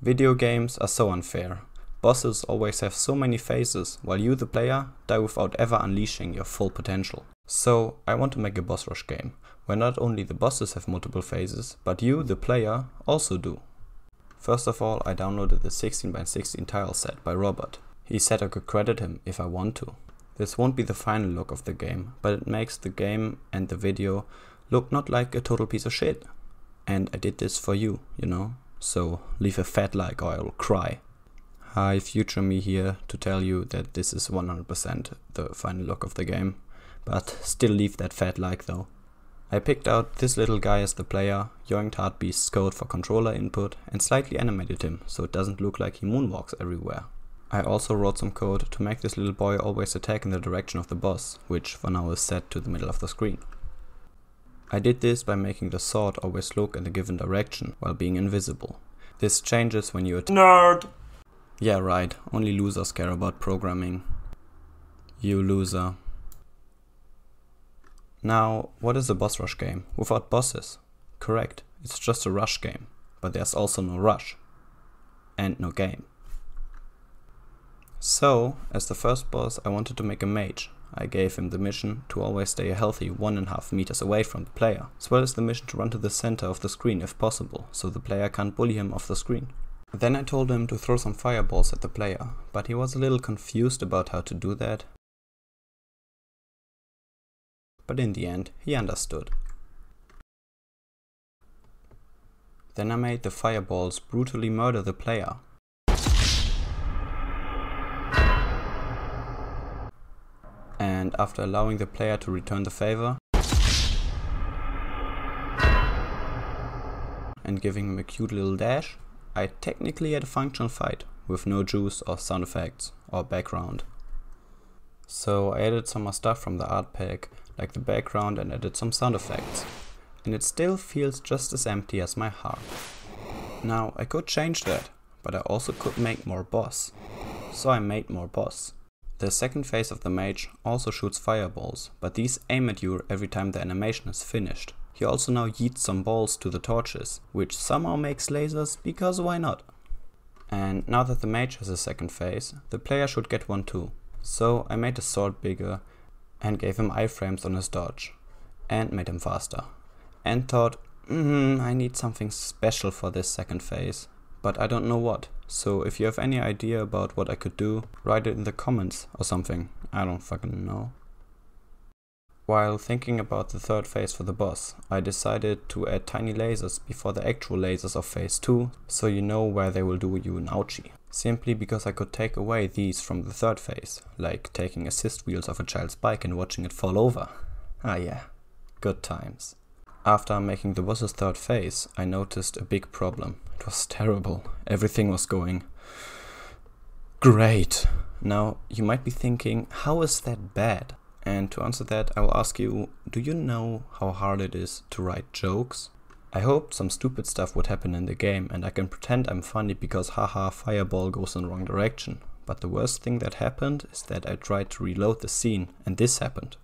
Video games are so unfair. Bosses always have so many phases, while you, the player, die without ever unleashing your full potential. So, I want to make a boss rush game, where not only the bosses have multiple phases, but you, the player, also do. First of all, I downloaded the 16x16 tile set by Robert. He said I could credit him if I want to. This won't be the final look of the game, but it makes the game and the video look not like a total piece of shit. And I did this for you, you know? So leave a fat like or I will cry. Hi, future me here to tell you that this is 100% the final look of the game, but still leave that fat like though. I picked out this little guy as the player, yoinked Heartbeast's code for controller input and slightly animated him so it doesn't look like he moonwalks everywhere. I also wrote some code to make this little boy always attack in the direction of the boss, which for now is set to the middle of the screen. I did this by making the sword always look in a given direction while being invisible. This changes when you attack. Nerd! Yeah, right, only losers care about programming. You loser. Now, what is a boss rush game without bosses? Correct, it's just a rush game, but there's also no rush. And no game. So, as the first boss, I wanted to make a mage. I gave him the mission to always stay a healthy one and a half meters away from the player, as well as the mission to run to the center of the screen if possible, so the player can't bully him off the screen. Then I told him to throw some fireballs at the player, but he was a little confused about how to do that. But in the end, he understood. Then I made the fireballs brutally murder the player. And after allowing the player to return the favor, and giving him a cute little dash, I technically had a functional fight with no juice or sound effects or background. So I added some more stuff from the art pack, like the background and added some sound effects. And it still feels just as empty as my heart. Now I could change that, but I also could make more boss. So I made more boss. The second phase of the mage also shoots fireballs, but these aim at you every time the animation is finished. He also now yeets some balls to the torches, which somehow makes lasers because why not? And now that the mage has a second phase, the player should get one too. So I made the sword bigger and gave him iframes on his dodge and made him faster. And thought, mm, I need something special for this second phase, but I don't know what. So if you have any idea about what I could do, write it in the comments or something. I don't fucking know. While thinking about the third phase for the boss, I decided to add tiny lasers before the actual lasers of phase 2, so you know where they will do you an ouchie. Simply because I could take away these from the third phase, like taking assist wheels off a child's bike and watching it fall over. Ah yeah, good times. After making the boss's third phase, I noticed a big problem. It was terrible. Everything was going great. Now, you might be thinking, how is that bad? And to answer that, I will ask you, do you know how hard it is to write jokes? I hoped some stupid stuff would happen in the game and I can pretend I'm funny because haha fireball goes in the wrong direction. But the worst thing that happened is that I tried to reload the scene and this happened.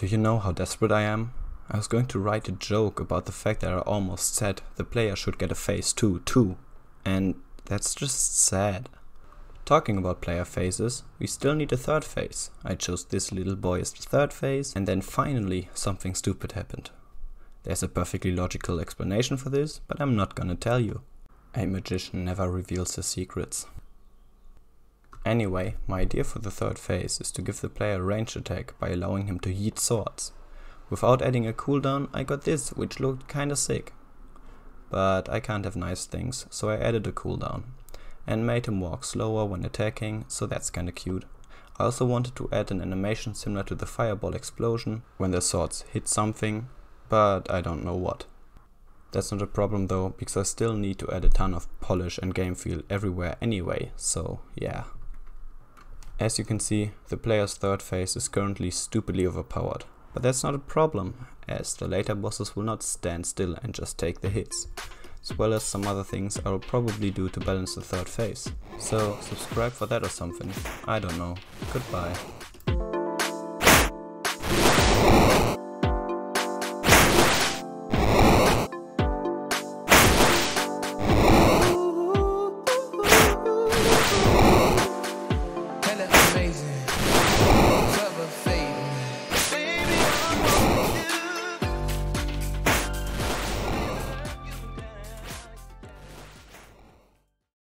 Do you know how desperate I am? I was going to write a joke about the fact that I almost said the player should get a phase 2 too, and that's just sad. Talking about player phases, we still need a third phase. I chose this little boy as the third phase, and then finally something stupid happened. There's a perfectly logical explanation for this, but I'm not gonna tell you. A magician never reveals his secrets. Anyway, my idea for the third phase is to give the player a ranged attack by allowing him to yeet swords. Without adding a cooldown, I got this, which looked kinda sick. But I can't have nice things, so I added a cooldown. And made him walk slower when attacking, so that's kinda cute. I also wanted to add an animation similar to the fireball explosion, when the swords hit something, but I don't know what. That's not a problem though, because I still need to add a ton of polish and game feel everywhere anyway, so yeah. As you can see, the player's third phase is currently stupidly overpowered. But that's not a problem, as the later bosses will not stand still and just take the hits. as well as some other things I will probably do to balance the third phase. So subscribe for that or something, I don't know. Goodbye.